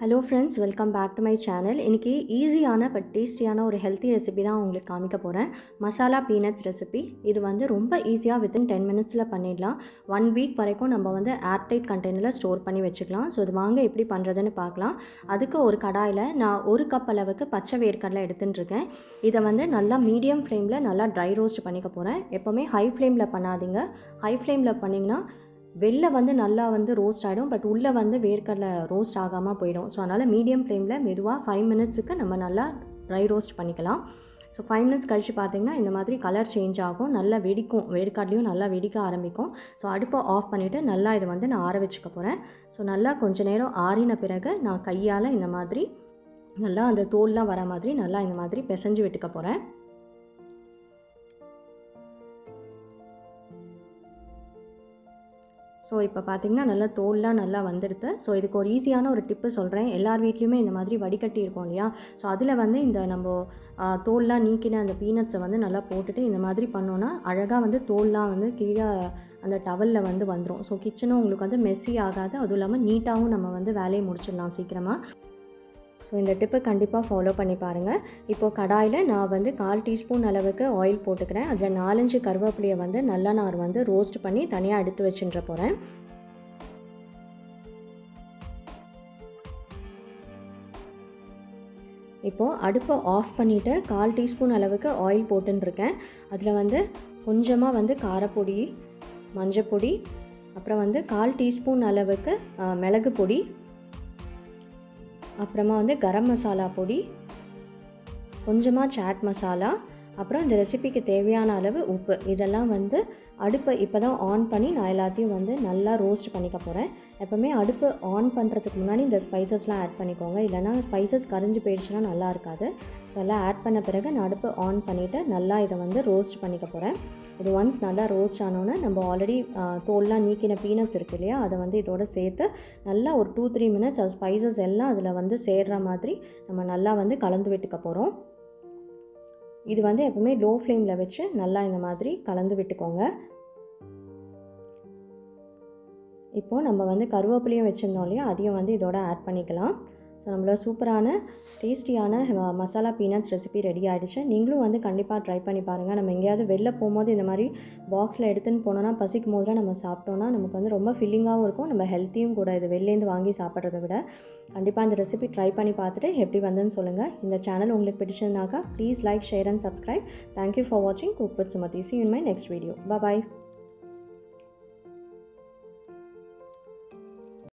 Hello friends welcome back to my channel இன்றைக்கி ஈஸியான but டேஸ்டியான ஒரு ஹெல்த்தி ரெசிபி தான் உங்களுக்கு காமிக்க போகிறேன் மசாலா பீனட்ஸ் ரெசிபி இது வந்து ரொம்ப ஈஸியாக வித்தின் டென் மினிட்ஸில் பண்ணிடலாம். ஒன் வீக் வரைக்கும் நம்ம வந்து ஏர்டைட் கண்டெய்னரில் ஸ்டோர் பண்ணி வச்சுக்கலாம். ஸோ இது வாங்க எப்படி பண்ணுறதுன்னு பார்க்கலாம். அதுக்கு ஒரு கடாயில் நான் ஒரு கப் அளவுக்கு பச்சை வேர்க்கடலை எடுத்துகிட்டு இருக்கேன் இதை வந்து நல்லா மீடியம் ஃப்ளேமில் நல்லா ட்ரை ரோஸ்ட் பண்ணிக்க போகிறேன் எப்போவுமே ஹை ஃப்ளேமில் பண்ணாதீங்க. ஹை ஃப்ளேமில் பண்ணிங்கன்னா வெளில வந்து நல்லா வந்து ரோஸ்ட் ஆகிடும் பட் உள்ளே வந்து வேர்க்கடலை ரோஸ்ட் ஆகாமல் போயிடும். ஸோ அதனால் மீடியம் ஃப்ளேமில் மெதுவாக ஃபைவ் மினிட்ஸுக்கு நம்ம நல்லா ட்ரை ரோஸ்ட் பண்ணிக்கலாம். ஸோ ஃபைவ் மினிட்ஸ் கழித்து பார்த்திங்கன்னா இந்த மாதிரி கலர் சேஞ்ச் ஆகும். நல்லா வெடிக்கும். வேர்க்கடலையும் நல்லா வெடிக்க ஆரம்பிக்கும். ஸோ அடுப்பை ஆஃப் பண்ணிவிட்டு நல்லா இதை வந்து நான் ஆற வச்சுக்க போகிறேன் ஸோ நல்லா கொஞ்சம் நேரம் ஆறின பிறகு நான் கையால் இந்த மாதிரி நல்லா அந்த தோல்லாம் வர மாதிரி நல்லா இந்த மாதிரி பிசைஞ்சு விட்டுக்க போகிறேன் ஸோ இப்போ பார்த்தீங்கன்னா நல்லா தோல்லாம் நல்லா வந்துடுது ஸோ இதுக்கு ஒரு ஈஸியான ஒரு டிப்பு சொல்கிறேன் எல்லார் வீட்லேயுமே இந்த மாதிரி வடிகட்டி இருக்கும் இல்லையா? ஸோ அதில் வந்து இந்த நம்ம தோல்லாம் நீக்கின அந்த பீனட்ஸை வந்து நல்லா போட்டுட்டு இந்த மாதிரி பண்ணோன்னா அழகாக வந்து தோல்லாம் வந்து கீழே அந்த டவலில் வந்து வந்துடும் ஸோ கிச்சனும் உங்களுக்கு வந்து மெஸ்ஸி ஆகாது. அதுவும் இல்லாமல் நீட்டாகவும் நம்ம வந்து வேலையை முடிச்சிடலாம் சீக்கிரமாக ஸோ இந்த டிப்பை கண்டிப்பாக ஃபாலோ பண்ணி பாருங்கள் இப்போது கடாயில் நான் வந்து கால் டீஸ்பூன் அளவுக்கு ஆயில் போட்டுக்கிறேன். அதில் நாலஞ்சு கருவேப்பிலையை வந்து நல்லா நான் வந்து ரோஸ்ட் பண்ணி தனியாக எடுத்து வச்சுட்டு போகிறேன் இப்போது அடுப்பை ஆஃப் பண்ணிவிட்டு கால் டீஸ்பூன் அளவுக்கு ஆயில் போட்டுருக்கேன் அதில் வந்து கொஞ்சமாக வந்து காரப்பொடி மஞ்சப்பொடி அப்புறம் வந்து கால் டீஸ்பூன் அளவுக்கு மிளகு பொடி அப்புறமா வந்து கரம் மசாலா பொடி கொஞ்சமாக சாட் மசாலா அப்புறம் இந்த ரெசிபிக்கு தேவையான அளவு உப்பு. இதெல்லாம் வந்து அடுப்பை இப்போ தான் ஆன் பண்ணி நான் எல்லாத்தையும் வந்து நல்லா ரோஸ்ட் பண்ணிக்க போகிறேன் எப்போவுமே அடுப்பு ஆன் பண்ணுறதுக்கு முன்னாடி இந்த ஸ்பைசஸ்லாம் ஆட் பண்ணிக்கோங்க. இல்லைனா ஸ்பைசஸ் கரிஞ்சு போயிடுச்சுன்னா நல்லா இருக்காது. ஸோ எல்லாம் ஆட் பண்ண பிறகு நான் அடுப்பு ஆன் பண்ணிவிட்டு நல்லா இதை வந்து ரோஸ்ட் பண்ணிக்க போகிறேன் இது ஒன்ஸ் நல்லா ரோஸ்ட் ஆனோன்னே நம்ம ஆல்ரெடி தோல்லாம் நீக்கின பீனட்ஸ் இருக்கு இல்லையா? அதை வந்து இதோட சேர்த்து நல்லா ஒரு டூ த்ரீ மினிட்ஸ் அது ஸ்பைசஸ் எல்லாம் அதில் வந்து சேர்கிற மாதிரி நம்ம நல்லா வந்து கலந்து விட்டுக்க போகிறோம் இது வந்து எப்பவுமே லோ ஃப்ளேமில் வச்சு நல்லா இந்த மாதிரி கலந்து விட்டுக்கோங்க. இப்போது நம்ம வந்து கருவேப்பிலையும் வச்சுருந்தோம் இல்லையா? அதையும் வந்து இதோட ஆட் பண்ணிக்கலாம். ஸோ நம்மளோட சூப்பரான டேஸ்டியான மசாலா பீனட்ஸ் ரெசிபி ரெடி ஆகிடுச்சு நீங்களும் வந்து கண்டிப்பாக ட்ரை பண்ணி பாருங்கள் நம்ம எங்கேயாவது வெளில போகும்போது இந்த மாதிரி பாக்ஸில் எடுத்துன்னு போனோன்னா பசிக்கும் போது நம்ம சாப்பிட்டோன்னா நமக்கு வந்து ரொம்ப ஃபில்லிங்காகவும் இருக்கும். நம்ம ஹெல்த்தியும் கூட இது வெளிலேருந்து வாங்கி சாப்பிட்றத விட கண்டிப்பாக இந்த ரெசிபி ட்ரை பண்ணி பார்த்துட்டு எப்படி வந்துன்னு சொல்லுங்கள் இந்த சேனல் உங்களுக்கு பிடிச்சதுனாக்கா please like share and subscribe thank you for வாட்சிங் cook with Sumathi see in my next video bye